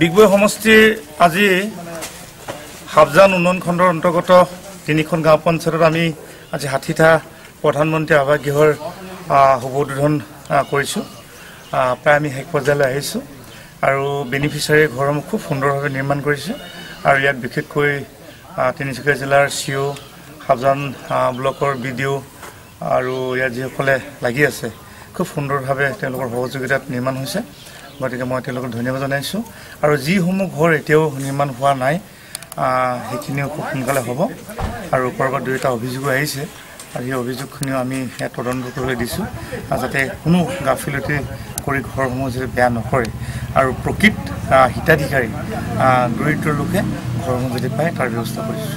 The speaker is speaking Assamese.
ডিগবৈ সমষ্টিৰ আজি হাবজান উন্নয়ন খণ্ডৰ অন্তৰ্গত তিনিখন গাঁও পঞ্চায়তত আমি আজি ষাঠিটা প্ৰধানমন্ত্ৰী আৱাস গৃহৰ শুভ উদ্বোধন কৰিছোঁ। প্ৰায় আমি শেষ পৰ্যায়লৈ আহিছোঁ। আৰু বেনিফিচিয়াৰী ঘৰসমূহ খুব সুন্দৰভাৱে নিৰ্মাণ কৰিছে। আৰু ইয়াত বিশেষকৈ তিনিচুকীয়া জিলাৰ চি অ' হাবজান আহ, ব্লকৰ বি ডি অ' আৰু ইয়াত যিসকলে লাগি আছে খুব সুন্দৰভাৱে তেওঁলোকৰ সহযোগিতাত নিৰ্মাণ হৈছে। গতিকে মই তেওঁলোকক ধন্যবাদ জনাইছোঁ। আৰু যিসমূহ ঘৰ এতিয়াও নিৰ্মাণ হোৱা নাই সেইখিনিও খুব সোনকালে হ'ব। আৰু পৰা দুই এটা অভিযোগো আহিছে। আৰু সেই অভিযোগখিনিও আমি ইয়াত তদন্ত কৰিবলৈ দিছোঁ। যাতে কোনো গাফিলতি কৰি ঘৰসমূহ যাতে বেয়া নকৰে। আৰু প্ৰকৃত হিতাধিকাৰী দৰিদ্ৰ লোকে ঘৰসমূহ যদি পায় তাৰ ব্যৱস্থা কৰিছোঁ।